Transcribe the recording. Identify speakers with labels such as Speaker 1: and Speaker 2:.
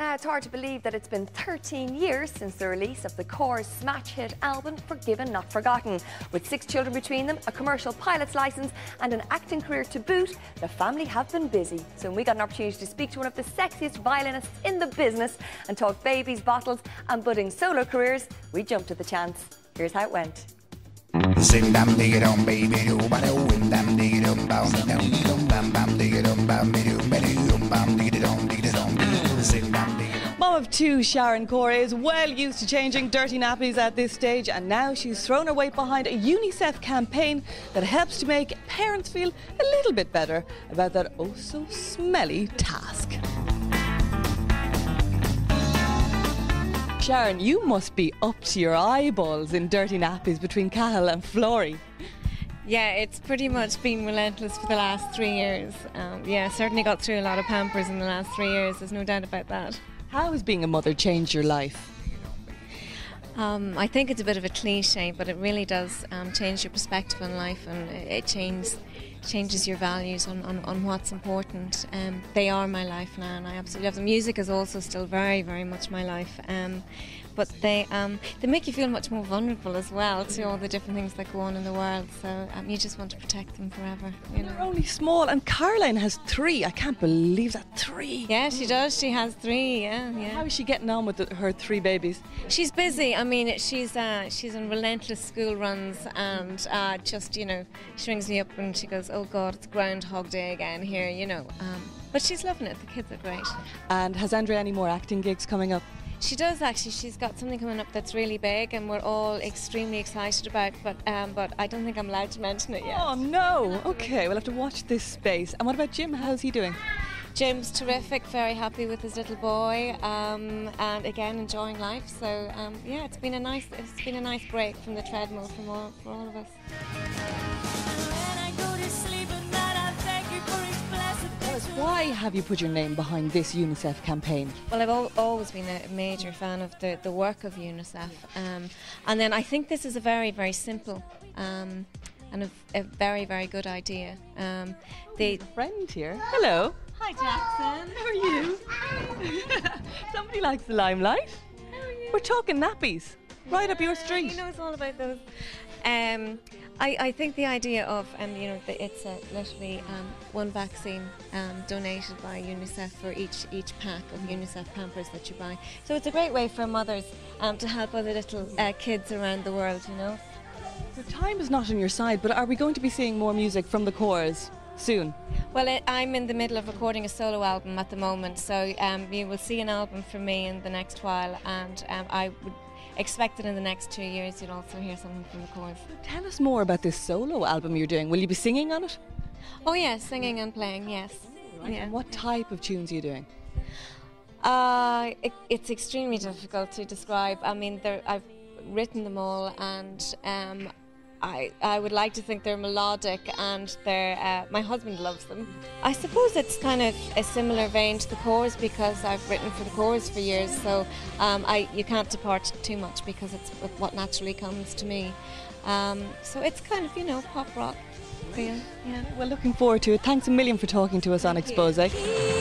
Speaker 1: Now, it's hard to believe that it's been 13 years since the release of the Corrs smash hit album Forgiven Not Forgotten. With six children between them, a commercial pilot's licence, and an acting career to boot, the family have been busy. So, when we got an opportunity to speak to one of the sexiest violinists in the business and talk babies, bottles, and budding solo careers, we jumped at the chance. Here's how it went. Sing baby do ba do Of two, Sharon Corr, is well used to changing dirty nappies at this stage, and now she's thrown her weight behind a UNICEF campaign that helps to make parents feel a little bit better about that oh so smelly task. Sharon, you must be up to your eyeballs in dirty nappies between Cathal and Flori.
Speaker 2: Yeah, it's pretty much been relentless for the last three years. Um, yeah, certainly got through a lot of pampers in the last three years, there's no doubt about that.
Speaker 1: How has being a mother changed your life?
Speaker 2: Um, I think it's a bit of a cliche, but it really does um, change your perspective on life and it changes changes your values on, on, on what's important. Um, they are my life now, and I absolutely love them. Music is also still very, very much my life. Um, but they um, they make you feel much more vulnerable as well to all the different things that go on in the world. So um, you just want to protect them forever.
Speaker 1: You know? They're only small, and Caroline has three. I can't believe that three.
Speaker 2: Yeah, she does. She has three. Yeah, yeah.
Speaker 1: How is she getting on with the, her three babies?
Speaker 2: She's busy. I mean, she's uh, she's in relentless school runs, and uh, just you know, she rings me up and she goes, "Oh God, it's Groundhog Day again here," you know. Um, but she's loving it. The kids are great.
Speaker 1: And has Andrea any more acting gigs coming up?
Speaker 2: She does actually. She's got something coming up that's really big, and we're all extremely excited about. But um, but I don't think I'm allowed to mention it yet.
Speaker 1: Oh no! Okay, we'll have to watch this space. And what about Jim? How's he doing?
Speaker 2: Jim's terrific. Very happy with his little boy, um, and again enjoying life. So um, yeah, it's been a nice it's been a nice break from the treadmill for all, for all of us.
Speaker 1: Why have you put your name behind this UNICEF campaign?
Speaker 2: Well, I've al always been a major fan of the, the work of UNICEF. Um, and then I think this is a very, very simple um, and a, a, very, very good idea. Um,
Speaker 1: they friend here. Hello.
Speaker 2: Hi, Jackson.
Speaker 1: How are you? Somebody likes the limelight.
Speaker 2: How are you?
Speaker 1: We're talking nappies. Right yeah, up your street.
Speaker 2: He knows all about those. Um, I, I, think the idea of, um, you know, the, it's literally um, one vaccine um, donated by UNICEF for each each pack of UNICEF Pampers that you buy. So it's a great way for mothers um, to help other little uh, kids around the world, you know.
Speaker 1: The time is not on your side, but are we going to be seeing more music from the Corrs? Soon?
Speaker 2: Well, it, I'm in the middle of recording a solo album at the moment, so um, you will see an album from me in the next while, and I would expected in the next two years you'd also hear something from the Corrs.
Speaker 1: Tell us more about this solo album you're doing. Will you be singing on it?
Speaker 2: Oh yes, singing and playing. Yes.
Speaker 1: Right. Yeah. And what type of tunes are you doing?
Speaker 2: Uh, it, it's extremely difficult to describe. I mean, I've written them all, and um, I, I would like to think they're melodic and they're uh, my husband loves them. I suppose it's kind of a similar vein to the Corrs because I've written for the Corrs for years, so um, I you can't depart too much because it's what naturally comes to me. Um, so it's kind of you know pop rock feel. Yeah.
Speaker 1: Well, looking forward to it. Thanks a million for talking to us Thank on Xposé. You.